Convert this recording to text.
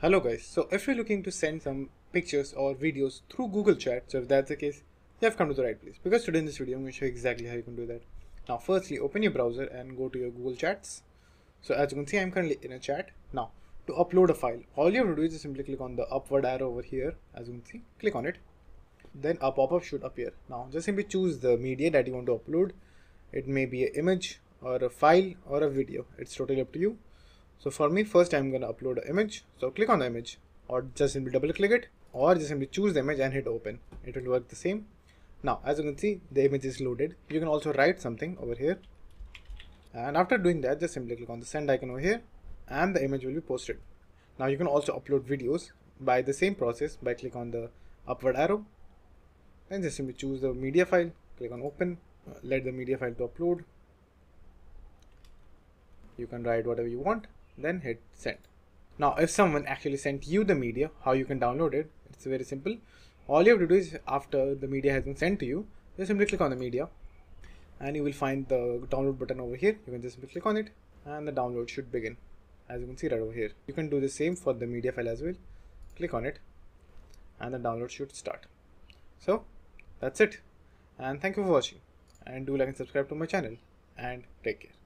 Hello guys, so if you're looking to send some pictures or videos through Google Chat, so if that's the case, you have come to the right place because today in this video I'm going to show you exactly how you can do that. Now firstly open your browser and go to your Google Chats. So as you can see I'm currently in a chat. Now to upload a file, all you have to do is just simply click on the upward arrow over here as you can see, click on it. Then a pop-up should appear. Now just simply choose the media that you want to upload. It may be an image or a file or a video, it's totally up to you so for me, first I'm going to upload an image. So click on the image or just simply double click it or just simply choose the image and hit open. It will work the same. Now, as you can see, the image is loaded. You can also write something over here. And after doing that, just simply click on the send icon over here and the image will be posted. Now you can also upload videos by the same process by click on the upward arrow. Then just simply choose the media file, click on open, let the media file to upload. You can write whatever you want then hit send. Now, if someone actually sent you the media, how you can download it, it's very simple. All you have to do is after the media has been sent to you, just simply click on the media and you will find the download button over here. You can just simply click on it and the download should begin. As you can see right over here. You can do the same for the media file as well. Click on it and the download should start. So that's it. And thank you for watching and do like and subscribe to my channel and take care.